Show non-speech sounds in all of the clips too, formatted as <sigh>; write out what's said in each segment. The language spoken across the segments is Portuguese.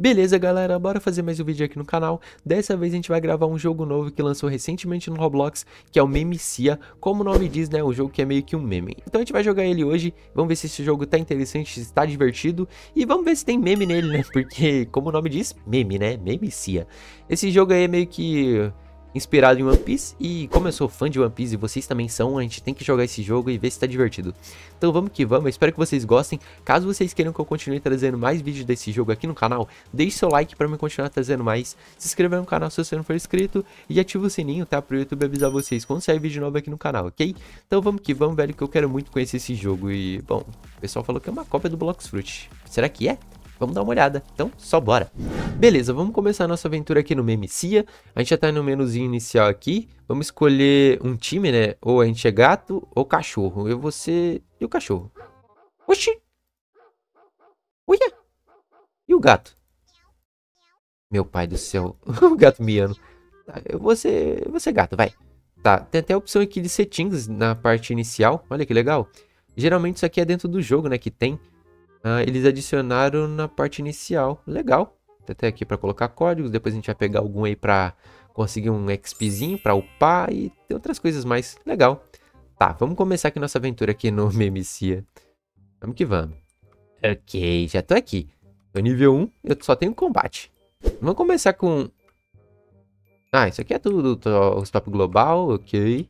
Beleza, galera, bora fazer mais um vídeo aqui no canal. Dessa vez a gente vai gravar um jogo novo que lançou recentemente no Roblox, que é o Memecia. Como o nome diz, né, um jogo que é meio que um meme. Então a gente vai jogar ele hoje, vamos ver se esse jogo tá interessante, se tá divertido. E vamos ver se tem meme nele, né, <laughs> porque como o nome diz, meme, né, Memecia. Esse jogo aí é meio que inspirado em One Piece. E como eu sou fã de One Piece e vocês também são, a gente tem que jogar esse jogo e ver se tá divertido. Então vamos que vamos, eu espero que vocês gostem. Caso vocês queiram que eu continue trazendo mais vídeos desse jogo aqui no canal, deixe seu like para me continuar trazendo mais. Se inscreva no canal se você não for inscrito e ative o sininho, tá? Pro YouTube avisar vocês quando sair vídeo novo aqui no canal, ok? Então vamos que vamos, velho, que eu quero muito conhecer esse jogo. E, bom, o pessoal falou que é uma cópia do Blox Fruit. Será que é? Vamos dar uma olhada. Então, só bora. Beleza, vamos começar a nossa aventura aqui no Memecia. A gente já tá no menuzinho inicial aqui. Vamos escolher um time, né? Ou a gente é gato ou cachorro. Eu vou ser... E o cachorro? Oxi! Uia! E o gato? Meu pai do céu. <laughs> o gato miando. Tá, eu vou ser... Eu vou ser gato, vai. Tá, tem até a opção aqui de settings na parte inicial. Olha que legal. Geralmente isso aqui é dentro do jogo, né? Que tem. Uh, eles adicionaram na parte inicial. Legal. Até aqui para colocar códigos. Depois a gente vai pegar algum aí para conseguir um XPzinho para upar e tem outras coisas mais. Legal. Tá, vamos começar aqui nossa aventura aqui no <laughs> Memecia. Vamos que vamos. Ok, já tô aqui. Tô nível 1, eu só tenho combate. Vamos começar com... Ah, isso aqui é tudo, o stop global, ok.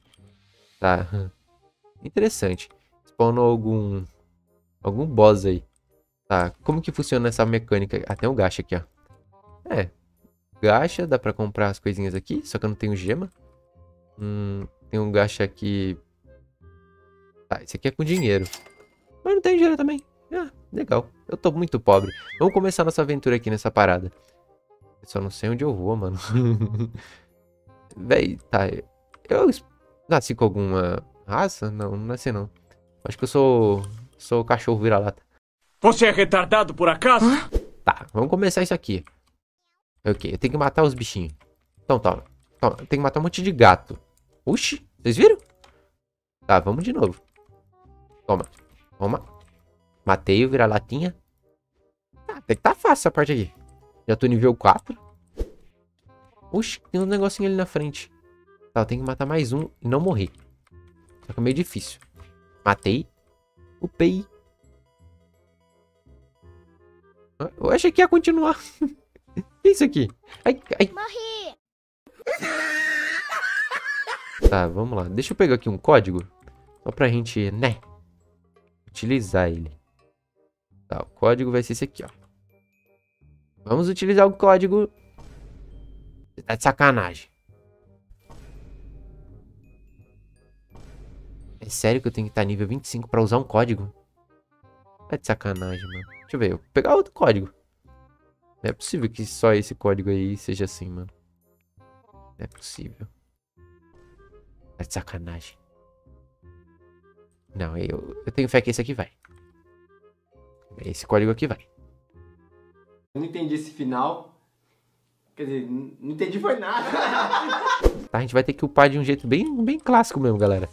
Tá. Interessante. Spawnou algum... Algum boss aí. Tá, como que funciona essa mecânica? Ah, tem um gacha aqui, ó. É, gacha, dá pra comprar as coisinhas aqui, só que eu não tenho gema. Hum, tem um gacha aqui... Tá, esse aqui é com dinheiro. Mas não tem dinheiro também. Ah, legal. Eu tô muito pobre. Vamos começar nossa aventura aqui nessa parada. Eu só não sei onde eu vou, mano. <laughs> Véi, tá. Eu nasci com alguma raça? Não, não nasci não. Acho que eu sou... Sou cachorro vira-lata. Você é retardado por acaso? Tá, vamos começar isso aqui. Ok, eu tenho que matar os bichinhos. Então, toma. Toma, eu tenho que matar um monte de gato. Oxi, vocês viram? Tá, vamos de novo. Toma, toma. Matei o vira-latinha. Ah, até que tá fácil essa parte aqui. Já tô nível 4. Oxi, tem um negocinho ali na frente. Tá, eu tenho que matar mais um e não morrer. Só que é meio difícil. Matei. Upei. Eu achei que ia continuar. <laughs> que é isso aqui? Ai, ai. Morri! Tá, vamos lá. Deixa eu pegar aqui um código. Só pra gente, né? Utilizar ele. Tá, o código vai ser esse aqui, ó. Vamos utilizar o código. Você tá de sacanagem. É sério que eu tenho que estar nível 25 pra usar um código? Tá de sacanagem, mano. Deixa eu ver, eu vou pegar outro código. Não é possível que só esse código aí seja assim, mano. Não é possível. É de sacanagem. Não, eu, eu tenho fé que esse aqui vai. Esse código aqui vai. Eu não entendi esse final. Quer dizer, não entendi foi nada. <laughs> tá, a gente vai ter que upar de um jeito bem, bem clássico mesmo, galera.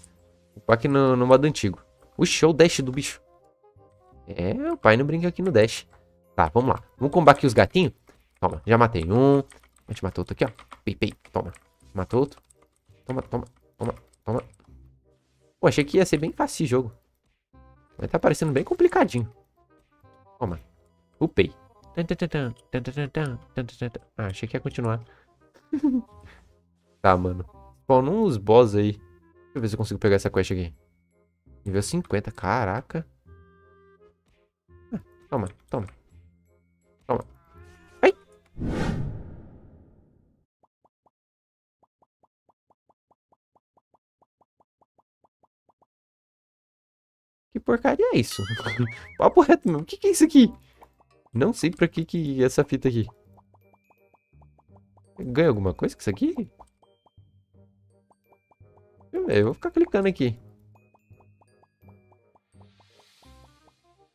Upar aqui no, no modo antigo. O show dash do bicho. É, o pai não brinca aqui no dash. Tá, vamos lá. Vamos combater aqui os gatinhos? Toma, já matei um. A gente matou outro aqui, ó. Pei, pei, toma. Matou outro. Toma, toma, toma, toma. Pô, achei que ia ser bem fácil esse jogo. Mas tá parecendo bem complicadinho. Toma. Upei. Ah, achei que ia continuar. tá, mano. Spawnou uns boss aí. Deixa eu ver se eu consigo pegar essa quest aqui. Nível 50, caraca. Toma, toma. Toma. Que porcaria é isso? <laughs> Papo reto mesmo. O que, que é isso aqui? Não sei pra que que é essa fita aqui. Ganha alguma coisa com isso aqui? Deixa eu ver, eu vou ficar clicando aqui.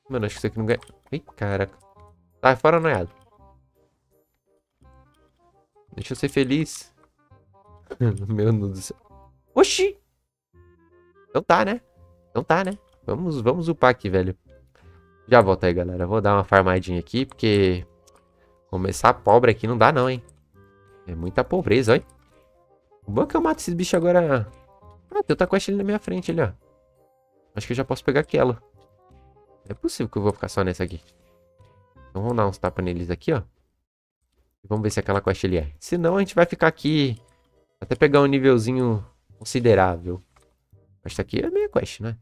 Mano, acho que isso aqui não ganha... Ih, caraca. Tá fora noiado. Deixa eu ser feliz. <laughs> Meu Deus do céu. Oxi! Então tá, né? Então tá, né? Vamos, vamos upar aqui, velho. Já volto aí, galera. Vou dar uma farmadinha aqui, porque... Começar pobre aqui não dá não, hein? É muita pobreza, olha. O bom é que eu mato esses bichos agora... Ah, tem outra quest ali na minha frente ali, ó. Acho que eu já posso pegar aquela. É possível que eu vou ficar só nessa aqui. Então vamos dar uns tapas neles aqui, ó. Vamos ver se aquela quest ali é. Senão a gente vai ficar aqui até pegar um nívelzinho considerável. Esta aqui é meia quest, né?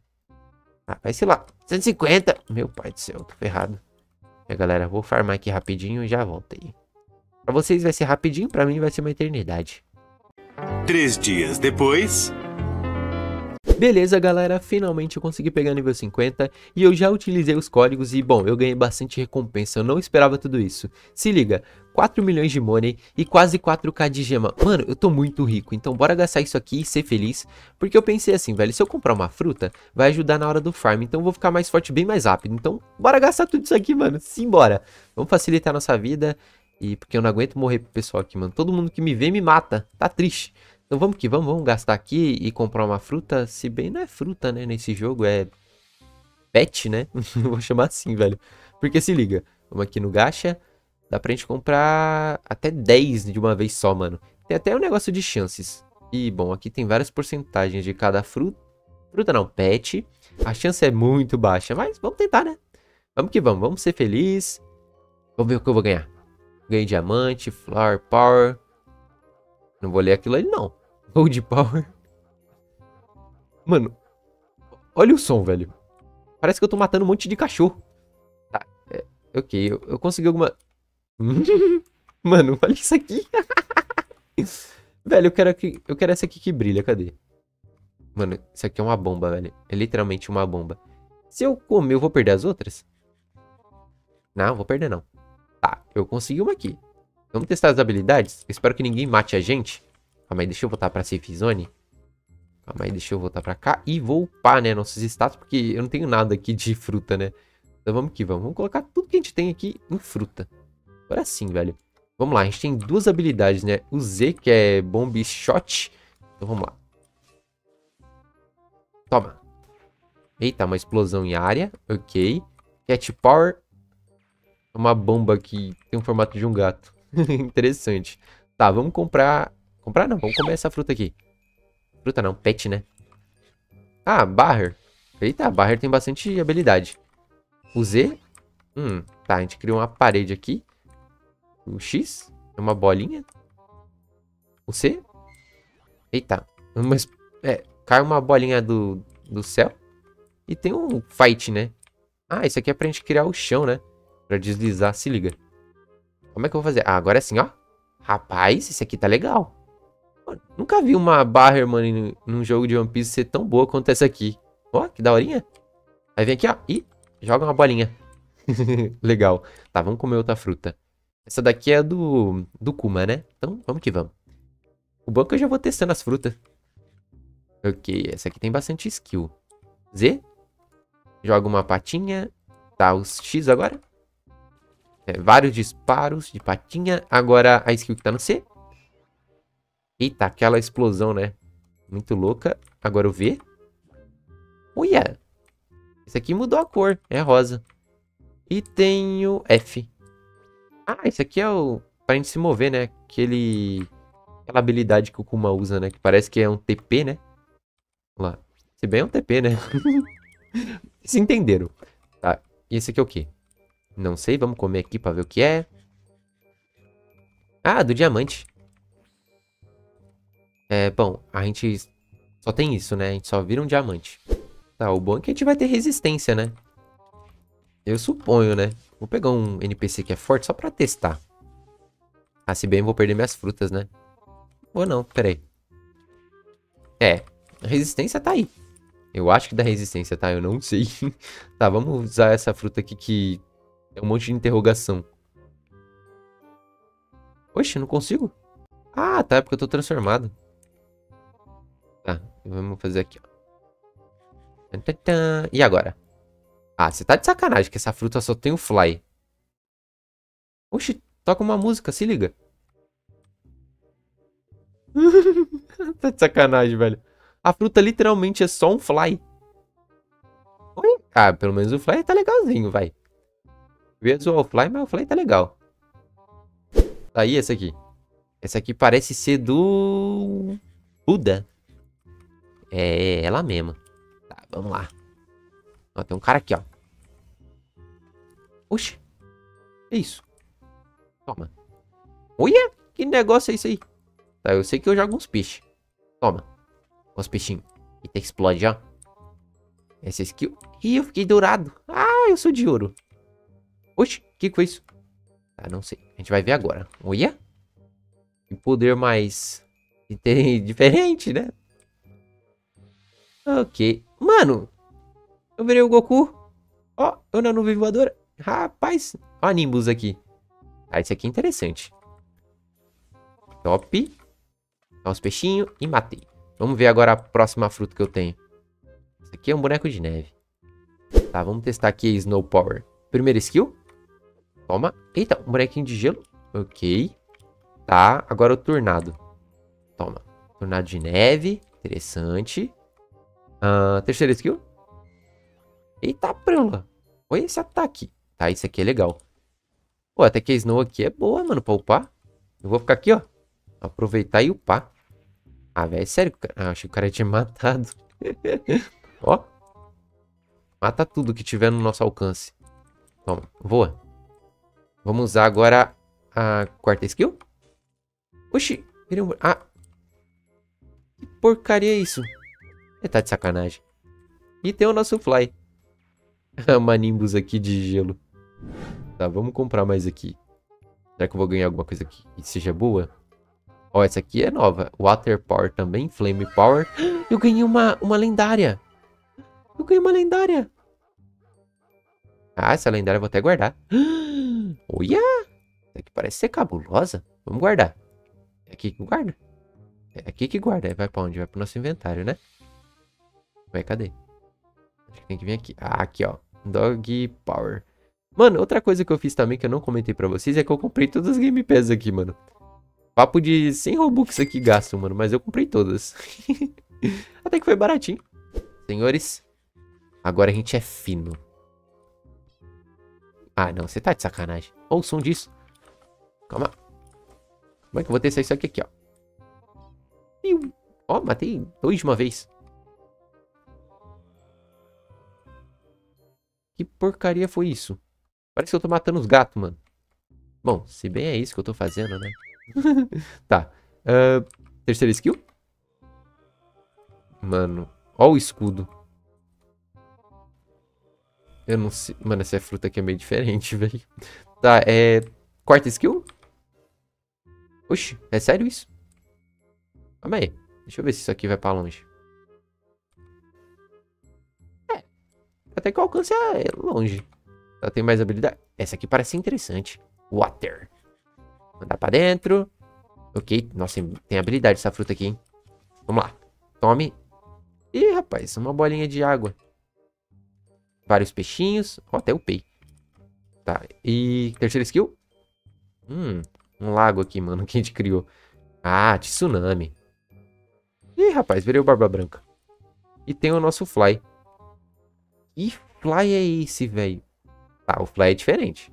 Ah, vai se lá. 150. Meu pai do céu, tô ferrado. É, galera, vou farmar aqui rapidinho e já volto aí. Pra vocês vai ser rapidinho, pra mim vai ser uma eternidade. Três dias depois. Beleza, galera, finalmente eu consegui pegar nível 50 e eu já utilizei os códigos e, bom, eu ganhei bastante recompensa, eu não esperava tudo isso. Se liga, 4 milhões de money e quase 4k de gema. Mano, eu tô muito rico, então bora gastar isso aqui e ser feliz, porque eu pensei assim, velho, se eu comprar uma fruta, vai ajudar na hora do farm, então eu vou ficar mais forte bem mais rápido. Então, bora gastar tudo isso aqui, mano, simbora. Vamos facilitar a nossa vida e porque eu não aguento morrer pro pessoal aqui, mano. Todo mundo que me vê me mata, tá triste. Então vamos que vamos, vamos gastar aqui e comprar uma fruta. Se bem não é fruta, né? Nesse jogo é pet, né? <laughs> Vou chamar assim, velho. Porque se liga, vamos aqui no gacha. Dá pra gente comprar até 10 de uma vez só, mano. Tem até um negócio de chances. E, bom, aqui tem várias porcentagens de cada fruta. Fruta não, pet. A chance é muito baixa, mas vamos tentar, né? Vamos que vamos, vamos ser felizes. Vamos ver o que eu vou ganhar. Ganhei diamante, flower power. Não vou ler aquilo ali, não. Gold Power. Mano, olha o som, velho. Parece que eu tô matando um monte de cachorro. Tá, é, ok, eu, eu consegui alguma... <laughs> Mano, olha isso aqui. <laughs> velho, eu quero, aqui, eu quero essa aqui que brilha, cadê? Mano, isso aqui é uma bomba, velho. É literalmente uma bomba. Se eu comer, eu vou perder as outras? Não, vou perder não. Tá, eu consegui uma aqui. Vamos testar as habilidades? Espero que ninguém mate a gente. Calma aí, deixa eu voltar pra safe zone. Calma aí, deixa eu voltar pra cá. E vou upar, né, nossos status, porque eu não tenho nada aqui de fruta, né? Então vamos que vamos. Vamos colocar tudo que a gente tem aqui em fruta. Agora sim, velho. Vamos lá, a gente tem duas habilidades, né? O Z, que é Bomb Shot. Então vamos lá. Toma. Eita, uma explosão em área. Ok. Cat Power. Uma bomba que tem o formato de um gato. <laughs> Interessante. Tá, vamos comprar Comprar não, vamos comer essa fruta aqui. Fruta não, pet, né? Ah, Barrer. Eita, Barrer tem bastante habilidade. O Z. Hum, tá, a gente criou uma parede aqui. O X é uma bolinha. O C. Eita, mas é, cai uma bolinha do, do céu. E tem um fight, né? Ah, isso aqui é pra gente criar o chão, né? Pra deslizar, se liga. Como é que eu vou fazer? Ah, agora é assim, ó. Rapaz, esse aqui tá legal. Nunca vi uma barra, mano, num jogo de One Piece ser tão boa quanto essa aqui. Ó, que daorinha. Aí vem aqui, ó, e joga uma bolinha. <laughs> Legal. Tá, vamos comer outra fruta. Essa daqui é do, do Kuma, né? Então, vamos que vamos. O bom é eu já vou testando as frutas. Ok, essa aqui tem bastante skill. Z. Joga uma patinha. Tá, os X agora. É, vários disparos de patinha. Agora a skill que tá no C. Eita, aquela explosão, né? Muito louca. Agora o V. Uia! Esse aqui mudou a cor. É rosa. E tem o F. Ah, esse aqui é o... Pra gente se mover, né? Aquele... Aquela habilidade que o Kuma usa, né? Que parece que é um TP, né? Vamos lá. Se bem é um TP, né? <laughs> Vocês entenderam. Tá. E esse aqui é o quê? Não sei. Vamos comer aqui pra ver o que é. Ah, do diamante. É, bom, a gente só tem isso, né? A gente só vira um diamante. Tá, o bom é que a gente vai ter resistência, né? Eu suponho, né? Vou pegar um NPC que é forte só pra testar. Ah, se bem vou perder minhas frutas, né? Ou não, peraí. É, a resistência tá aí. Eu acho que dá resistência, tá? Eu não sei. <laughs> tá, vamos usar essa fruta aqui que é um monte de interrogação. Oxe, não consigo? Ah, tá, é porque eu tô transformado. Vamos fazer aqui, ó. E agora? Ah, você tá de sacanagem que essa fruta só tem o fly. Oxi, toca uma música, se liga. <laughs> tá de sacanagem, velho. A fruta literalmente é só um fly. Oi? Ah, pelo menos o fly tá legalzinho, vai. Visual fly, mas o fly tá legal. Aí essa aqui. Essa aqui parece ser do... Buda. É, ela mesma. Tá, vamos lá. Ó, tem um cara aqui, ó. Oxi. Que isso? Toma. Olha, que negócio é isso aí? Tá, eu sei que eu jogo uns peixes. Toma. Os peixinhos. Eita, explode, ó. Essa skill. Ih, eu fiquei dourado. Ah, eu sou de ouro. Oxi, o que, que foi isso? Ah, não sei. A gente vai ver agora. Olha. Que poder mais... <laughs> Diferente, né? Ok. Mano. Eu virei o Goku. Ó, eu na nuvem voadora. Rapaz. Ó a Nimbus aqui. Ah, esse aqui é interessante. Top. Dá uns peixinhos e matei. Vamos ver agora a próxima fruta que eu tenho. Esse aqui é um boneco de neve. Tá, vamos testar aqui a Snow Power. Primeira skill. Toma. Eita, um bonequinho de gelo. Ok. Tá, agora o Tornado. Toma. Tornado de neve. Interessante. Uh, terceira skill. Eita, prela. Olha esse ataque. Tá, isso aqui é legal. Pô, até que a Snow aqui é boa, mano, pra upar. Eu vou ficar aqui, ó. Aproveitar e upar. Ah, velho, sério? Ah, achei que o cara tinha <laughs> matado. ó. Mata tudo que tiver no nosso alcance. Toma, voa. Vamos usar agora a quarta skill. Oxi, virei um... Ah. Que porcaria é isso? Ele tá de sacanagem. E tem o nosso fly. <laughs> Uma Nimbus aqui de gelo. Tá, vamos comprar mais aqui. Será que eu vou ganhar alguma coisa aqui que seja boa? Ó, essa aqui é nova. Water Power também, Flame Power. <gasps> Eu ganhei uma, uma lendária. Eu ganhei uma lendária. Ah, essa lendária eu vou até guardar. <gasps> Olha! Essa aqui parece ser cabulosa. Vamos guardar. É aqui que guarda? É aqui que guarda. Vai pra onde? Vai pro nosso inventário, né? Vai, cadê? Acho que tem que vir aqui. Ah, aqui, ó. Dog Power. Mano, outra coisa que eu fiz também que eu não comentei pra vocês é que eu comprei todas as Game Pass aqui, mano. Papo de 100 Robux aqui gasto, mano. Mas eu comprei todas. <laughs> Até que foi baratinho. Senhores, agora a gente é fino. Ah, não. Você tá de sacanagem. Olha o som disso. Calma. Como é que eu vou testar isso aqui, aqui ó? Ó, matei dois de uma vez. Que porcaria foi isso? Parece que eu tô matando os gatos, mano. Bom, se bem é isso que eu tô fazendo, né? <laughs> tá. Uh, terceira skill. Mano, ó o escudo. Eu não sei. Mano, essa fruta aqui é meio diferente, <laughs> velho. Tá, é. Quarta skill? Oxi, é sério isso? Calma aí. Deixa eu ver se isso aqui vai pra longe. Até que o alcance é longe. Ela tem mais habilidade. Essa aqui parece interessante. Water. Mandar pra dentro. Ok. Nossa, tem habilidade essa fruta aqui, hein? Vamos lá. Tome. Ih, rapaz, uma bolinha de água. Vários peixinhos. Ó, até upei. Tá. E terceira skill? Hum, um lago aqui, mano, <laughs> que a gente criou. Ah, tsunami. Ih, rapaz, virei o Barba Branca. E tem o nosso Fly. Que fly é esse, velho? Tá, o fly é diferente.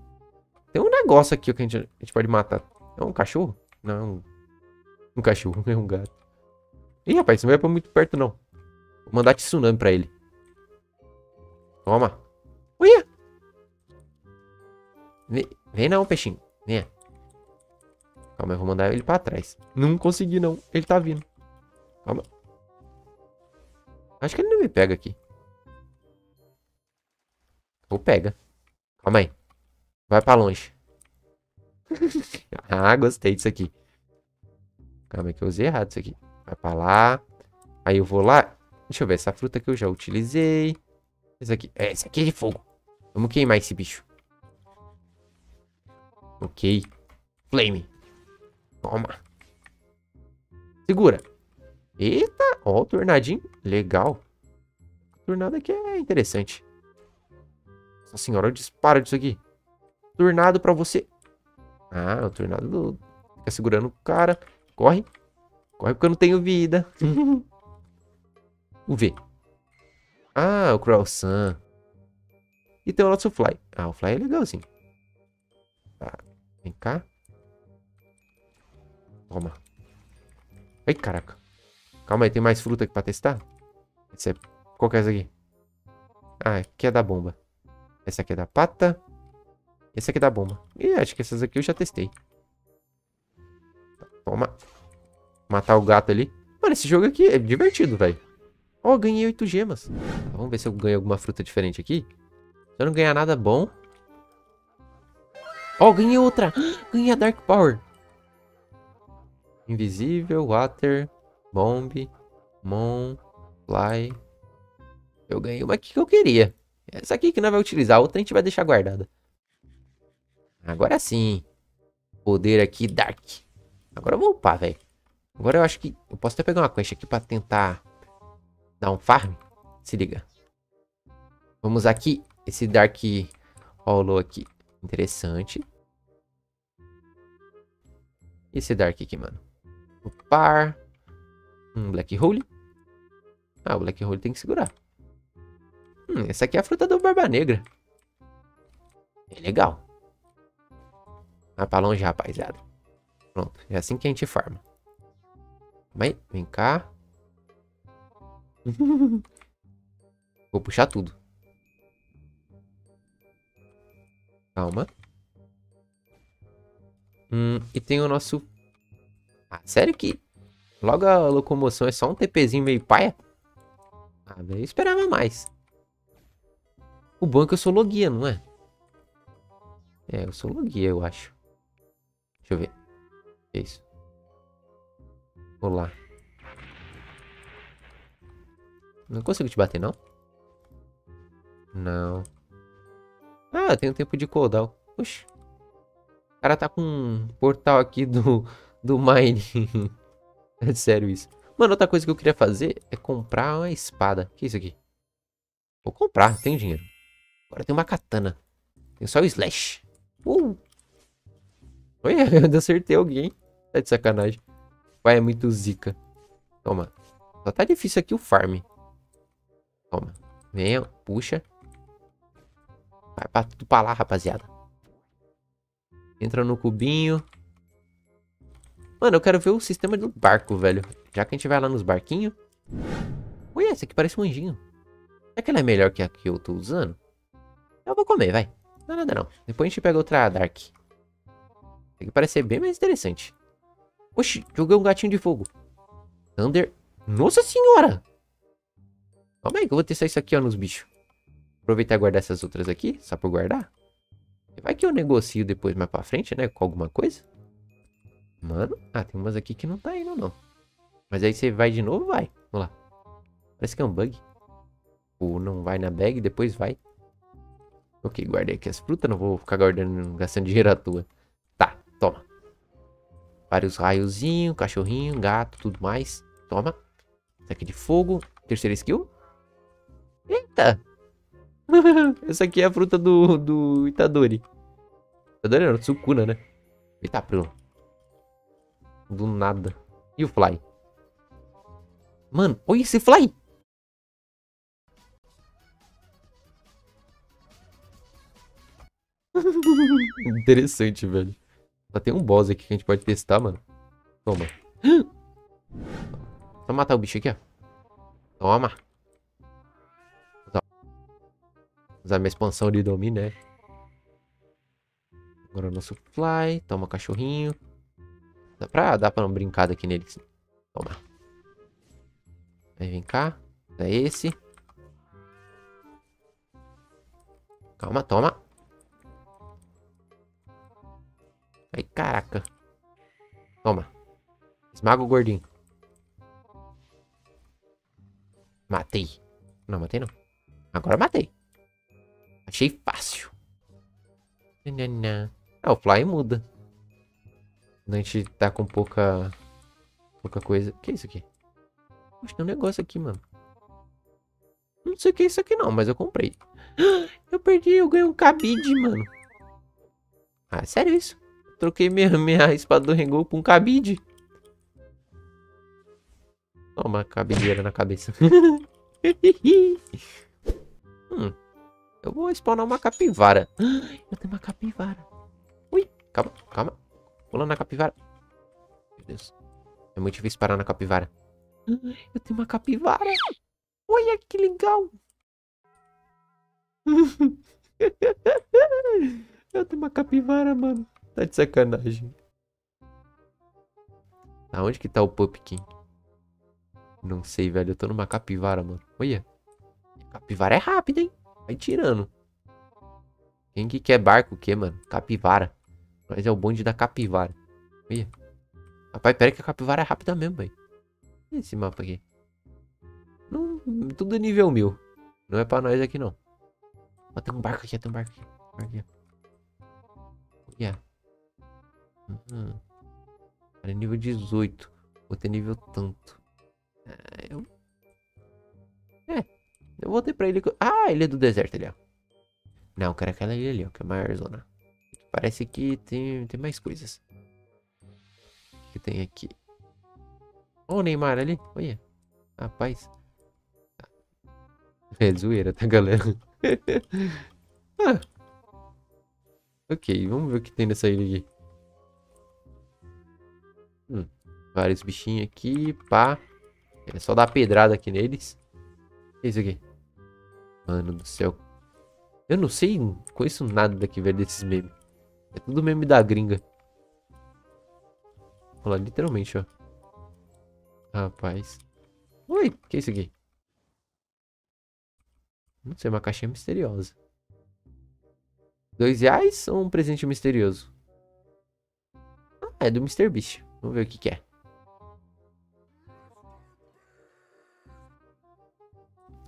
Tem um negócio aqui que a gente, a gente pode matar. É um cachorro? Não. Um cachorro, <laughs> é um gato. Ih, rapaz, não vai pra muito perto, não. Vou mandar tsunami pra ele. Toma. Uia! Vem, vem não, peixinho. Venha. Calma, eu vou mandar ele pra trás. Não consegui, não. Ele tá vindo. Calma. Acho que ele não me pega aqui. Ou pega. Calma aí. Vai pra longe. <laughs> ah, gostei disso aqui. Calma aí que eu usei errado isso aqui. Vai pra lá. Aí eu vou lá. Deixa eu ver. Essa fruta que eu já utilizei. Esse aqui. É, esse aqui é de fogo. Vamos queimar esse bicho. Ok. Flame. Toma. Segura. Eita. Ó, o tornadinho. Legal. O tornado aqui é interessante. Nossa senhora, dispara disso aqui. Tornado pra você. Ah, o tornado do... fica segurando o cara. Corre. Corre porque eu não tenho vida. <laughs> o V. Ah, o Croissant. E tem o nosso Fly. Ah, o Fly é legalzinho. Tá, vem cá. Toma. Ai, caraca. Calma aí, tem mais fruta aqui pra testar? É... Qual que é essa aqui? Ah, aqui é da bomba. Essa aqui é da pata. Esse aqui é da bomba. Ih, acho que essas aqui eu já testei. Toma. Matar o gato ali. Mano, esse jogo aqui é divertido, velho. Ó, oh, ganhei 8 gemas. Vamos ver se eu ganho alguma fruta diferente aqui. Se eu não ganhar nada bom... Ó, oh, ganhei outra. <gasps> Ganhei a Dark Power. Invisível, Water, Bomb, Mon, Fly. Eu ganhei uma que eu queria. Essa aqui que não vai utilizar, a outra a gente vai deixar guardada. Agora sim. Poder aqui, Dark. Agora eu vou upar, velho. Agora eu acho que eu posso até pegar uma quest aqui pra tentar dar um farm. Se liga. Vamos aqui. Esse Dark Hollow aqui. Interessante. Esse Dark aqui, mano. Upar. Um Black Hole. Ah, o Black Hole tem que segurar. Hum, essa aqui é a fruta do Barba Negra. É legal. Vai pra longe, rapaziada. Pronto, é assim que a gente farma. Mas, vem cá. <laughs> Vou puxar tudo. Calma. Hum, e tem o nosso... Ah, sério que logo a locomoção é só um TPzinho meio paia? Ah, eu esperava mais. O bom é que eu sou logia, não é? É, eu sou logia, eu acho. Deixa eu ver. É isso. Olá. Não consigo te bater, não? Não. Ah, tem um tempo de cooldown. Oxi. O cara tá com um portal aqui do, do Mine. <laughs> é sério isso. Mano, outra coisa que eu queria fazer é comprar uma espada. que é isso aqui? Vou comprar, tenho dinheiro. Agora tem uma katana. Tem só o slash. Uh! Olha, <laughs> eu acertei alguém. Tá de sacanagem. Vai, é muito zica. Toma. Só tá difícil aqui o farm. Toma. Venha, puxa. Vai pra tudo pra lá, rapaziada. Entra no cubinho. Mano, eu quero ver o sistema do barco, velho. Já que a gente vai lá nos barquinhos. Olha, esse aqui parece um anjinho. Será que ela é melhor que a que eu tô usando? Eu vou comer, vai. Não é nada não. Depois a gente pega outra Dark. Aqui parece ser bem mais interessante. Oxi, joguei um gatinho de fogo. Thunder. Nossa senhora! Calma aí que eu vou testar isso aqui, ó, nos bichos. Aproveitar e guardar essas outras aqui, só por guardar. Vai que eu negocio depois mais pra frente, né, com alguma coisa. Mano, ah, tem umas aqui que não tá indo, não. Mas aí você vai de novo, vai. Vamos lá. Parece que é um bug. Ou não vai na bag, depois vai. Ok, guardei aqui as frutas, não vou ficar guardando, gastando dinheiro à toa. Tá, toma. Vários raiozinhos, cachorrinho, gato, tudo mais. Toma. Isso aqui de fogo. Terceira skill. Eita! <laughs> Essa aqui é a fruta do, do Itadori. Itadori não, Tsukuna, né? Eita, pronto. Do nada. E o Fly? Mano, olha esse Fly! <laughs> Interessante, velho. Só tem um boss aqui que a gente pode testar, mano. Toma. Só matar o bicho aqui, ó. Toma. Usar minha expansão de domínio, né? Agora o nosso fly. Toma cachorrinho. Dá pra, dá pra uma brincada aqui nele. Toma. Aí vem cá. É esse. Calma, toma. Ai, caraca. Toma. Esmaga o gordinho. Matei. Não, matei não. Agora matei. Achei fácil. Ah, o fly muda. A gente tá com pouca... Pouca coisa. O que é isso aqui? Poxa, tem um negócio aqui, mano. Não sei o que é isso aqui não, mas eu comprei. <gasps> Eu perdi, eu ganhei um cabide, mano. Ah, sério isso? Troquei minha, minha espada do Rengol por um cabide. Toma, cabideira na cabeça. <laughs> hum, eu vou spawnar uma capivara. <gasps> Eu tenho uma capivara. Ui, calma, calma. Pulando na capivara. Deus. É muito difícil parar na capivara. <gasps> Eu tenho uma capivara. Olha que legal. <laughs> Eu tenho uma capivara, mano. Tá de sacanagem. Aonde que tá o Pumpkin? Não sei, velho. Eu tô numa capivara, mano. Olha. Capivara é rápida, hein? Vai tirando. Quem que quer barco o quê, mano? Capivara. Mas é o bonde da capivara. Olha. Rapaz, pera que a capivara é rápida mesmo, velho. Esse mapa aqui. Não, tudo nível mil. Não é pra nós aqui, não. Ó, tem um barco aqui, tem um barco aqui. Barco aqui. Yeah. Uhum. Era nível 18. Outro é nível tanto. É, eu... É. Eu voltei pra ele. Ah, ele é do deserto ali, ó. Não, eu quero aquela ilha ali, ó, que é a maior zona. Parece que tem, tem mais coisas. O que tem aqui? Ó o Neymar ali. Olha. Rapaz. <laughs> É zoeira, tá, galera? <laughs> ah. Ok, vamos ver o que tem nessa ilha aqui. Vários bichinhos aqui, pá. É só dar pedrada aqui neles. O que é isso aqui? Mano do céu. Eu não sei, conheço nada daqui, velho, desses memes. É tudo meme da gringa. Olha lá, literalmente, ó. Rapaz. Oi, o que é isso aqui? Não sei, uma caixinha misteriosa. Dois reais ou um presente misterioso? Ah, é do Mr. Beast. Vamos ver o que, que é.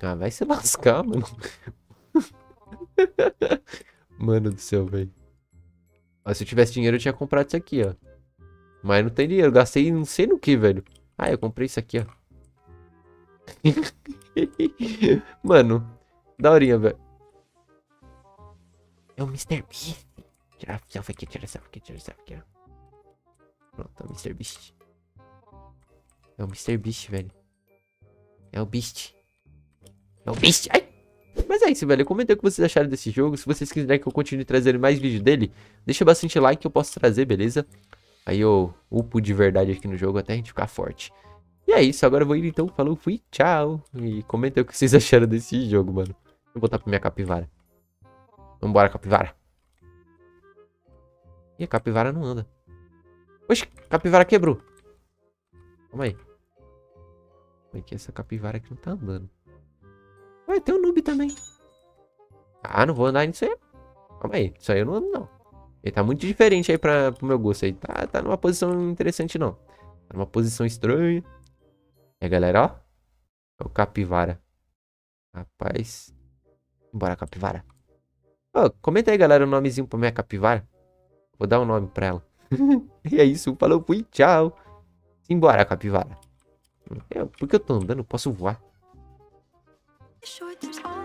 Ah, vai se lascar, mano. <laughs> mano do céu, velho. Se eu tivesse dinheiro, eu tinha comprado isso aqui, ó. Mas não tem dinheiro. Gastei não sei no que, velho. Ah, eu comprei isso aqui, ó. <laughs> mano, daorinha, velho. É o Mr. Beast. Tirar selfie aqui, tirar selfie aqui, tirar selfie aqui, ó. Pronto, é o Mr. Beast. É o Mr. Beast, velho. É o Beast. Ai! Mas é isso, velho. Comenta o que vocês acharam desse jogo. Se vocês quiserem que eu continue trazendo mais vídeo dele, deixa bastante like que eu posso trazer, beleza? Aí eu upo de verdade aqui no jogo até a gente ficar forte. E é isso, agora eu vou ir então. Falou, fui, tchau. E comenta o que vocês <laughs> acharam desse jogo, mano. Vou botar pra minha capivara. Vambora, capivara. E a capivara não anda. Oxe, capivara quebrou. Calma aí. Como é que essa capivara aqui não tá andando? Ué, tem um noob também. Ah, não vou andar nisso aí. Calma aí, isso aí eu não ando não. Ele tá muito diferente aí pra, pro meu gosto aí. Tá, tá numa posição interessante não. Tá numa posição estranha. E aí, galera, ó. É o capivara. Rapaz. Bora, capivara. Comenta aí, galera, o nomezinho pra minha capivara. Vou dar um nome pra ela. <laughs> e é isso. Falou, fui, tchau. Simbora, capivara. Eu, porque eu tô andando, posso voar. Short, there's all